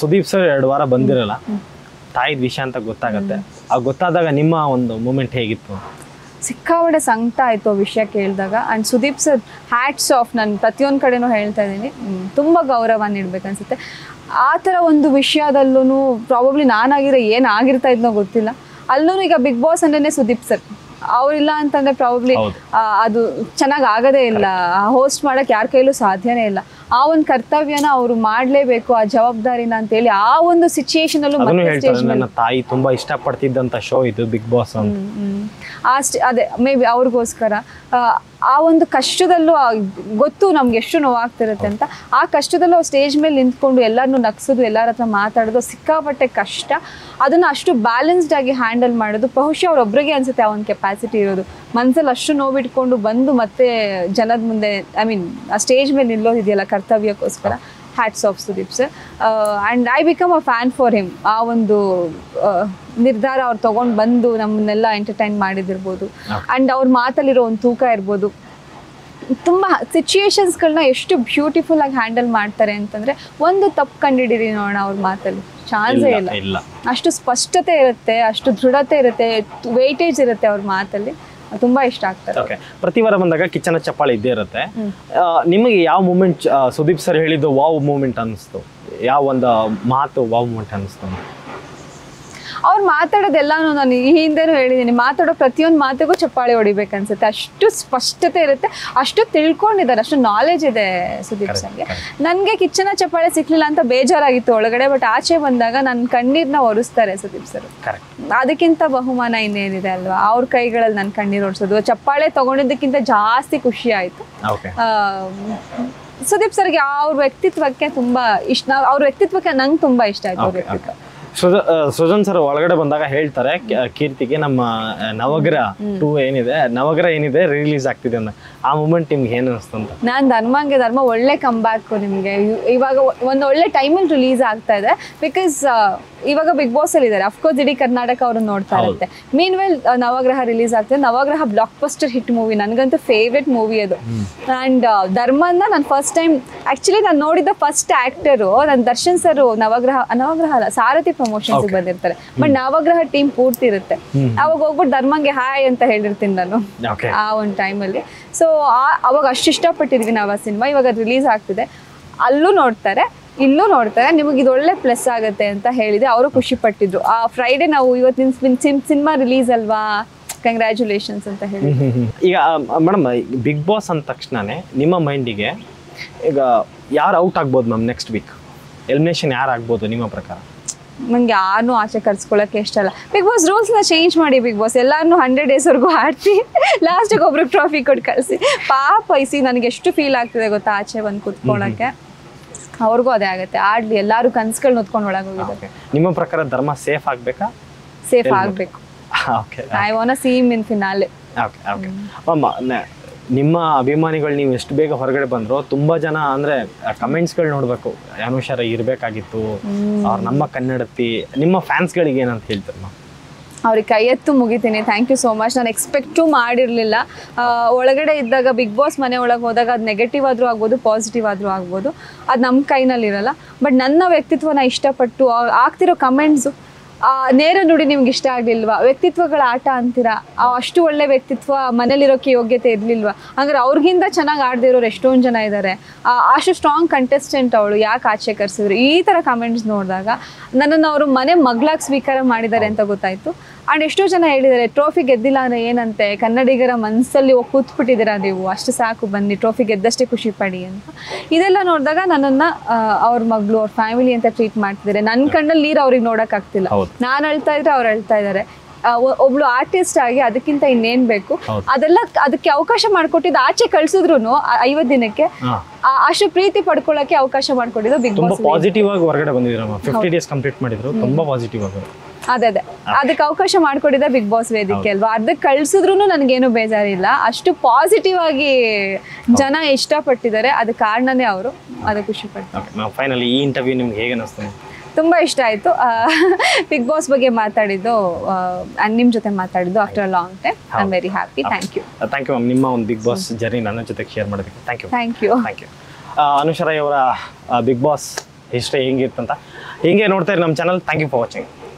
Sudeep sir ಎರಡು ವಾರ ಬಂದಿರಲ್ಲ ತಾಯಿದ ವಿಷಯ ಅಂತ ಗೊತ್ತಾಗತ್ತೆ. ಆ ಗೊತ್ತಾದಾಗ ನಿಮ್ಮ ಒಂದು ಮೂಮೆಂಟ್ ಹೇಗಿತ್ತು? ಸಿಕ್ಕಾಪಟ್ಟೆ ಸಂಕಟ ಆಯಿತು ವಿಷಯ ಕೇಳಿದಾಗ. And Sudeep sir hats off ನಾನು ಪ್ರತಿಯೊಂದು ಕಡೆನೂ ಹೇಳ್ತಾ ಇದ್ದೀನಿ. ತುಂಬ ಗೌರವ ನೀಡ್ಬೇಕನ್ಸುತ್ತೆ ಆ ಥರ ಒಂದು ವಿಷಯದಲ್ಲೂ ಪ್ರಾಬಬ್ಲಿ ನಾನಾಗಿರೋ ಏನು ಆಗಿರ್ತಾ ಇದ್ನೋ ಗೊತ್ತಿಲ್ಲ. ಅಲ್ಲೂ ಈಗ ಬಿಗ್ ಬಾಸ್ ಅಂದ್ರೆ ಸುದೀಪ್ ಸರ್ ಅವರಿಲ್ಲ ಅಂತಂದ್ರೆ ಪ್ರಾಬಬ್ಲಿ ಅದು ಚೆನ್ನಾಗಿ ಆಗೋದೇ ಇಲ್ಲ. ಹೋಸ್ಟ್ ಮಾಡಕ್ಕೆ ಯಾರ ಕೈಲೂ ಸಾಧ್ಯನೇ ಇಲ್ಲ. ಆ ಒಂದು ಕರ್ತವ್ಯನ ಅವರು ಮಾಡಲೇಬೇಕು ಆ ಜವಾಬ್ದಾರಿನ ಅಂತ ಹೇಳಿ ಆ ಒಂದು ಸಿಚುಯೇಷನ್ ಅಲ್ಲೂ ನನ್ನ ತಾಯಿ ತುಂಬಾ ಇಷ್ಟಪಡ್ತಿದ್ದಂತ ಶೋ ಇದು ಬಿಗ್ ಬಾಸ್ ಅಂತ. ಆ ಅದೇ ಮೇ ಬಿ ಅವ್ರಿಗೋಸ್ಕರ. ಆ, ಆ ಒಂದು ಕಷ್ಟದಲ್ಲೂ ಗೊತ್ತು ನಮ್ಗೆ ಎಷ್ಟು ನೋವಾಗ್ತಿರುತ್ತೆ ಅಂತ. ಆ ಕಷ್ಟದಲ್ಲೂ ಅವ್ರು ಸ್ಟೇಜ್ ಮೇಲೆ ನಿಂತ್ಕೊಂಡು ಎಲ್ಲರನ್ನೂ ನಗ್ಸೋದು ಎಲ್ಲರ ಹತ್ರ ಮಾತಾಡೋದು ಸಿಕ್ಕಾಪಟ್ಟೆ ಕಷ್ಟ. ಅದನ್ನ ಅಷ್ಟು ಬ್ಯಾಲೆನ್ಸ್ಡ್ ಆಗಿ ಹ್ಯಾಂಡಲ್ ಮಾಡೋದು ಬಹುಶಃ ಅವ್ರೊಬ್ಬರಿಗೆ ಅನ್ಸುತ್ತೆ ಆ ಒಂದು ಕೆಪಾಸಿಟಿ ಇರೋದು. ಮನ್ಸಲ್ಲಿ ಅಷ್ಟು ನೋವಿಟ್ಕೊಂಡು ಬಂದು ಮತ್ತೆ ಜನದ ಮುಂದೆ ಐ ಮೀನ್ ಆ ಸ್ಟೇಜ್ ಮೇಲೆ ನಿಲ್ಲೋದಿದೆಯಲ್ಲ ಕರ್ತವ್ಯಕ್ಕೋಸ್ಕರ? Hats off Sudeep sir and I become a fan for him ಆ ಒಂದು ನಿರ್ಧಾರ ಅವ್ರು ತೊಗೊಂಡು ಬಂದು ನಮ್ಮನ್ನೆಲ್ಲ ಎಂಟರ್ಟೈನ್ ಮಾಡಿದಿರ್ಬೋದು. ಆ್ಯಂಡ್ ಅವ್ರ ಮಾತಲ್ಲಿರೋ ಒಂದು ತೂಕ ಇರ್ಬೋದು. ತುಂಬ ಸಿಚುಯೇಷನ್ಸ್ಗಳನ್ನ ಎಷ್ಟು ಬ್ಯೂಟಿಫುಲ್ ಆಗಿ ಹ್ಯಾಂಡಲ್ ಮಾಡ್ತಾರೆ ಅಂತಂದ್ರೆ ಒಂದು ತಪ್ಪು ಕಂಡಿಡೀರಿ ನೋಡೋಣ ಅವ್ರ ಮಾತಲ್ಲಿ. ಚಾನ್ಸೇ ಇಲ್ಲ ಇಲ್ಲ. ಅಷ್ಟು ಸ್ಪಷ್ಟತೆ ಇರುತ್ತೆ ಅಷ್ಟು ದೃಢತೆ ಇರುತ್ತೆ ವೇಟೇಜ್ ಇರುತ್ತೆ ಅವ್ರ ಮಾತಲ್ಲಿ. ತುಂಬಾ ಇಷ್ಟ ಆಗ್ತಾರೆ ಓಕೆ ಪ್ರತಿ ವಾರ ಬಂದಾಗ ಕಿಚನ್ ಚಪ್ಪಾಳೆ ಇದ್ದೇ ಇರುತ್ತೆ. ನಿಮಗೆ ಯಾವ ಮೂಮೆಂಟ್ ಸುದೀಪ್ ಸರ್ ಹೇಳಿದ್ದು ವಾವ್ ಮೂಮೆಂಟ್ ಅನಿಸ್ತು? ಯಾವ ಒಂದು ಮಾತು ವಾವ್ ಮೂಮೆಂಟ್ ಅನಿಸ್ತು? ಅವ್ರು ಮಾತಾಡೋದೆಲ್ಲಾನು ನಾನು ಈ ಹಿಂದೆನೂ ಹೇಳಿದ್ದೀನಿ ಮಾತಾಡೋ ಪ್ರತಿಯೊಂದು ಮಾತಿಗೂ ಚಪ್ಪಾಳೆ ಹೊಡಿಬೇಕನ್ಸುತ್ತೆ. ಅಷ್ಟು ಸ್ಪಷ್ಟತೆ ಇರುತ್ತೆ ಅಷ್ಟು ತಿಳ್ಕೊಂಡಿದ್ದಾರೆ ಅಷ್ಟು ನಾಲೆಜ್ ಇದೆ ಸುದೀಪ್ ಸರ್ಗೆ. ನನಗೆ ಕಿಚ್ಚನ ಚಪ್ಪಾಳೆ ಸಿಕ್ಕಲಿಲ್ಲ ಅಂತ ಬೇಜಾರಾಗಿತ್ತು ಒಳಗಡೆ ಬಟ್ ಆಚೆ ಬಂದಾಗ ನನ್ನ ಕಣ್ಣೀರ್ನ ಒರೆಸ್ತಾರೆ ಸುದೀಪ್ ಸರ್. ಕರೆಕ್ಟ್ ಅದಕ್ಕಿಂತ ಬಹುಮಾನ ಇನ್ನೇನಿದೆ ಅಲ್ವಾ? ಅವ್ರ ಕೈಗಳಲ್ಲಿ ನನ್ನ ಕಣ್ಣೀರು ಒರೆಸೋದು. ಚಪ್ಪಾಳೆ ತಗೊಂಡಿದ್ದಕ್ಕಿಂತ ಜಾಸ್ತಿ ಖುಷಿ ಆಯಿತು. ಸುದೀಪ್ ಸರ್ಗೆ ಅವ್ರ ವ್ಯಕ್ತಿತ್ವಕ್ಕೆ ತುಂಬಾ ಇಷ್ಟ ಅವ್ರ ವ್ಯಕ್ತಿತ್ವಕ್ಕೆ ನಂಗೆ ತುಂಬಾ ಇಷ್ಟ ಆಯ್ತು ಅವ್ರ ವ್ಯಕ್ತಿತ್ವ. ಸೃಜನ್ ಸರ್ ಒಳಗಡೆ ಬಂದಾಗ ಹೇಳ್ತಾರೆ ಕೀರ್ತಿಗೆ ನಮ್ಮ ನವಗ್ರಹ ಟೂ ಏನಿದೆ ನವಗ್ರಹ ಏನಿದೆ ರಿಲೀಸ್ ಆಗ್ತಿದೆ ಅಂತ. ಆ ಮೂಮೆಂಟ್ ನಿಮ್ಗೆ ಏನು ಅನಿಸ್ತು ಅಂತ? ನಾನ್ ಧರ್ಮಂಗೆ ಧರ್ಮ ಒಳ್ಳೆ ಕಂಬ್ಯಾಕ್ ನಿಮ್ಗೆ. ಇವ್- ಇವಾಗ ಒಂದು ಒಳ್ಳೆ ಟೈಮಲ್ಲಿ ರಿಲೀಸ್ ಆಗ್ತಾ ಇದೆ. ಬಿಕಾಸ್ ಇವಾಗ ಬಿಗ್ ಬಾಸ್ ಅಲ್ಲಿ ಇದ್ದಾರೆ ಅಫ್ಕೋರ್ಸ್ ಇಡೀ ಕರ್ನಾಟಕ ಅವರು ನೋಡ್ತಾ ಇರುತ್ತೆ. ಮೀನ್ ವೆಲ್ ನವಗ್ರಹ ರಿಲೀಸ್ ಆಗ್ತಿದೆ. Navagraha blockbuster hit movie ನನಗಂತೂ ಫೇವ್ರೆಟ್ ಮೂವಿ ಅದು. ಅಂಡ್ ಧರ್ಮನ್ನ ನಾನು ಫಸ್ಟ್ ಟೈಮ್ ಆಕ್ಚುಲಿ ನಾನು ನೋಡಿದ ಫಸ್ಟ್ ಆಕ್ಟರು ನನ್ನ ದರ್ಶನ್ ಸರ್ ನವಗ್ರಹ ನವಗ್ರಹ ಅಲ್ಲ ಸಾರಥಿ ಪ್ರಮೋಷನ್ಸ್ ಬಂದಿರ್ತಾರೆ. ಬಟ್ ನವಗ್ರಹ ಟೀಮ್ ಪೂರ್ತಿ ಇರುತ್ತೆ. ಅವಾಗ ಹೋಗ್ಬಿಟ್ಟು ಧರ್ಮಂಗೆ ಹಾಯ್ ಅಂತ ಹೇಳಿರ್ತೀನಿ ನಾನು. ಆ ಒಂದು ಟೈಮಲ್ಲಿ ಸೊ ಅವಾಗ ಅಷ್ಟು ಇಷ್ಟಪಟ್ಟಿದ್ವಿ ನಾವು ಆ ಸಿನಿಮಾ ಇವಾಗ ರಿಲೀಸ್ ಆಗ್ತಿದೆ. ಅಲ್ಲೂ ನೋಡ್ತಾರೆ ಇಲ್ಲೂ ನೋಡ್ತಾರೆ. ನಿಮಗೆ ಇದು ಒಳ್ಳೆ ಪ್ಲಸ್ ಆಗುತ್ತೆ ಅಂತ ಹೇಳಿದೆ. ಅವರು ಖುಷಿ ಪಟ್ಟಿದ್ರು. ಆ ಫ್ರೈಡೆ ನಾವು ಇವತ್ತಿನ ಸಿನಿಮಾ ರಿಲೀಸ್ ಅಲ್ವಾ? ಕಂಗ್ರ್ಯಾಚುಲೇಷನ್ಸ್ ಅಂತ ಹೇಳಿ. ಈಗ ಮೇಡಮ್ ಬಿಗ್ ಬಾಸ್ ಅಂದ ತಕ್ಷಣನೇ ನಿಮ್ಮ ಮೈಂಡಿಗೆ ಈಗ ಯಾರು ಔಟ್ ಆಗ್ಬೋದು ಮ್ಯಾಮ್ ನೆಕ್ಸ್ಟ್ ವೀಕ್ ಎಲಿಮಿನೇಷನ್ ಯಾರು ಆಗ್ಬೋದು ನಿಮ್ಮ ಪ್ರಕಾರ? ನಂಗೆ ಯಾರನ್ನೂ ಆಚೆ ಕರ್ಸ್ಕೊಳಕ್ಕೆ ಇಷ್ಟ ಅಲ್ಲ ಬಿಗ್ ಬಾಸ್ ರೂಲ್ಸ್ನ ಚೇಂಜ್ ಮಾಡಿ ಬಿಗ್ ಬಾಸ್ ಎಲ್ಲಾರು ಹಂಡ್ರೆಡ್ ಡೇಸ್ವರೆಗೂ ಆಡ್ತಿ. ಲಾಸ್ಟಿಗೆ ಒಬ್ರಿಗೆ ಟ್ರಾಫಿ ಕೊಟ್ಟು ಕಳಿಸಿ. ಪಾಪ ಐಸಿ ನನಗೆ ಎಷ್ಟು ಫೀಲ್ ಆಗ್ತಿದೆ ಗೊತ್ತಾ ಆಚೆ ಬಂದು ಕುತ್ಕೊಳಕ್ಕೆ? ಅವ್ರಿಗೂ ಅದೇ ಆಗುತ್ತೆ. ಆಡ್ಲಿ ಎಲ್ಲರೂ ಕನ್ಸುಗಳು ಹೊತ್ಕೊಂಡು ಒಳಗೆ ಹೋಗಿದ್ದಾರೆ. ನಿಮ್ಮ ಪ್ರಕಾರ ಧರ್ಮ ಸೇಫ್ ಆಗಬೇಕಾ? ಸೇಫ್ ಆಗಬೇಕು. Okay I want seem in finale okay okay ನಿಮ್ಮ ಅಭಿಮಾನಿಗಳು ನೀವು ಎಷ್ಟು ಬೇಗ ಹೊರಗಡೆ ಬಂದ್ರು ತುಂಬಾ ಜನ ಅಂದ್ರೆ ಕಮೆಂಟ್ಸ್ಗಳು ನೋಡ್ಬೇಕು ಅನುಷಾರ ಇರಬೇಕಾಗಿತ್ತು ಅವ್ರ ನಮ್ಮ ಕನ್ನಡತಿ ನಿಮ್ಮ ಫ್ಯಾನ್ಸ್ಗಳಿಗೆ ಏನಂತ ಹೇಳ್ತಾರೆ ಮ್ಯಾಮ್? ಅವ್ರಿಗೆ ಕೈ ಎತ್ತು ಮುಗಿತೀನಿ. ಥ್ಯಾಂಕ್ ಯು ಸೋ ಮಚ್ ನಾನು ಎಕ್ಸ್ಪೆಕ್ಟು ಮಾಡಿರಲಿಲ್ಲ. ಒಳಗಡೆ ಇದ್ದಾಗ ಬಿಗ್ ಬಾಸ್ ಮನೆ ಒಳಗೆ ಹೋದಾಗ ಅದು ನೆಗೆಟಿವ್ ಆದರೂ ಆಗ್ಬೋದು ಪಾಸಿಟಿವ್ ಆದರೂ ಆಗ್ಬೋದು. ಅದು ನಮ್ಮ ಕೈನಲ್ಲಿರಲ್ಲ. ಬಟ್ ನನ್ನ ವ್ಯಕ್ತಿತ್ವನ ಇಷ್ಟಪಟ್ಟು ಆಗ್ತಿರೋ ಕಮೆಂಟ್ಸು ನೇರ ನುಡಿ ನಿಮ್ಗೆ ಇಷ್ಟ ಆಗ್ಲಿಲ್ವಾ? ವ್ಯಕ್ತಿತ್ವಗಳ ಆಟ ಅಂತೀರಾ? ಅಷ್ಟು ಒಳ್ಳೆ ವ್ಯಕ್ತಿತ್ವ ಮನೇಲಿರೋಕೆ ಯೋಗ್ಯತೆ ಇರ್ಲಿಲ್ವಾ? ಹಂಗಾರೆ ಅವ್ರಿಗಿಂತ ಚೆನ್ನಾಗಿ ಆಡ್ದಿರೋರು ಎಷ್ಟೊಂದು ಜನ ಇದ್ದಾರೆ ಅಷ್ಟು ಸ್ಟ್ರಾಂಗ್ ಕಂಟೆಸ್ಟೆಂಟ್ ಅವಳು, ಯಾಕೆ ಆಚೆ ಕರ್ಸಿದ್ರು? ಈ ಥರ ಕಾಮೆಂಟ್ಸ್ ನೋಡಿದಾಗ ನನ್ನನ್ನು ಅವರು ಮನೆ ಮಗ್ಳಾಗಿ ಸ್ವೀಕಾರ ಮಾಡಿದ್ದಾರೆ ಅಂತ ಗೊತ್ತಾಯಿತು. ಆ್ಯಂಡ್ ಎಷ್ಟೋ ಜನ ಹೇಳಿದ್ದಾರೆ ಟ್ರೋಫಿ ಗೆದ್ದಿಲ್ಲ ಅಂದರೆ ಏನಂತೆ? ಕನ್ನಡಿಗರ ಮನಸ್ಸಲ್ಲಿ ಹೋಗಿ ಕೂತ್ಬಿಟ್ಟಿದ್ದೀರಾ ನೀವು? ಅಷ್ಟು ಸಾಕು ಬನ್ನಿ ಟ್ರೋಫಿ ಗೆದ್ದಷ್ಟೇ ಖುಷಿ ಪಡಿ ಅಂತ. ಇದೆಲ್ಲ ನೋಡಿದಾಗ ನನ್ನನ್ನು ಅವ್ರ ಮಗಳು ಅವ್ರ ಫ್ಯಾಮಿಲಿ ಅಂತ ಟ್ರೀಟ್ ಮಾಡ್ತಿದ್ದಾರೆ. ನನ್ನ ಕಣ್ಣಲ್ಲಿ ನೀರು ಅವ್ರಿಗೆ ನೋಡೋಕ್ಕಾಗ್ತಿಲ್ಲ. ನಾನು ಅಳ್ತಾ ಇದ್ರೆ ಅವ್ರು ಅಳ್ತಾ ಇದ್ದಾರೆ ಒಬ್ಳು ಆರ್ಟಿಸ್ಟ್ ಆಗಿ ಅದಕ್ಕಿಂತ ಇನ್ನೇನ್ ಬೇಕು. ಅದೆಲ್ಲ ಅದಕ್ಕೆ ಅವಕಾಶ ಮಾಡ್ಕೊಟ್ಟಿದ್ದು ಆಚೆ ಕಳ್ಸಿದ್ರು ಐವತ್ ದಿನಕ್ಕೆ ಆ- ಅಷ್ಟು ಪ್ರೀತಿ ಪಡ್ಕೊಳ್ಳಕ್ಕೆ ಅವಕಾಶ ಮಾಡ್ಕೊಟ್ಟಿದ್ದು ಬಿಗ್ ಬಾಸ್ ಪಾಸಿಟಿವ್ ಆಗಿ ಹೊರಗಡೆ ಬಂದಿದ್ರು ಫಿಫ್ಟಿ ಡೇಸ್ ಕಂಪ್ಲೀಟ್ ಮಾಡಿದ್ರು. ತುಂಬಾ ಪಾಸಿಟಿವ್ ಆಗಿ. ಅದೇ ಅದೇ. ಅದಕ್ಕೆ ಅವಕಾಶ ಮಾಡ್ಕೊಡಿದ ಬಿಗ್ ಬಾಸ್ ವೇದಿಕೆ ಅಲ್ವಾ? ಅದಕ್ಕೆ ಕಳ್ಸಿದ್ರು ನನಗೇನು ಬೇಜಾರಿಲ್ಲ. ಅಷ್ಟು ಪಾಸಿಟಿವ್ ಆಗಿ ಜನ ಇಷ್ಟಪಟ್ಟಿದ್ದಾರೆ. ಅದಕ್ಕೆ ಕಾರಣನೇ ಅವರು. ಅದು ಖುಷಿ ಪಡ್ತಾರೆ ಫೈನಲಿ ಈ ಇಂಟರ್ವ್ಯೂ ನಿಮ್ಗೆ ಹೇಗೆ ಅನಿಸ್ತು ತುಂಬಾ ಇಷ್ಟ ಆಯಿತು. ಬಿಗ್ ಬಾಸ್ ಬಗ್ಗೆ ಮಾತಾಡಿದ್ದು ಆ್ಯಂಡ್ ನಿಮ್ಮ ಜೊತೆ ಮಾತಾಡಿದ್ದು after a long time I am very happy thank you thank you ma'am ನಿಮ್ಮ ಒಂದು ಬಿಗ್ ಬಾಸ್ ಜರ್ನಿ ನನ್ನ ಜೊತೆಗೆ ಶೇರ್ ಮಾಡೋದಕ್ಕೆ thank you thank you thank you ಅನುಷರಾಯ್ ಅವರ ಬಿಗ್ ಬಾಸ್ ಹಿಸ್ಟ್ರಿ ಹೆಂಗಿತ್ತಂತ ಹಿಂಗೆ ನೋಡ್ತಾ ಇರಿ ನಮ್ಮ channel thank you for watching